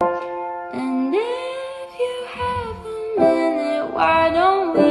And if you have a minute, why don't we